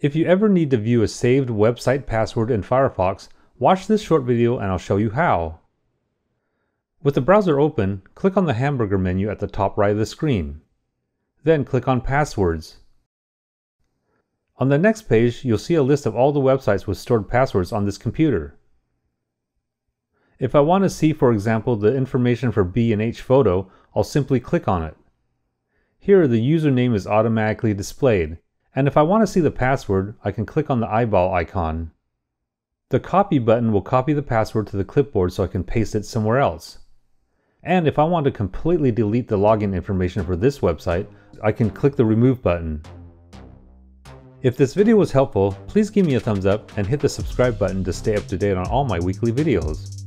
If you ever need to view a saved website password in Firefox, watch this short video and I'll show you how. With the browser open, click on the hamburger menu at the top right of the screen. Then click on Passwords. On the next page, you'll see a list of all the websites with stored passwords on this computer. If I want to see, for example, the information for B&H Photo, I'll simply click on it. Here, the username is automatically displayed, and if I want to see the password, I can click on the eyeball icon. The copy button will copy the password to the clipboard so I can paste it somewhere else. And if I want to completely delete the login information for this website, I can click the remove button. If this video was helpful, please give me a thumbs up and hit the subscribe button to stay up to date on all my weekly videos.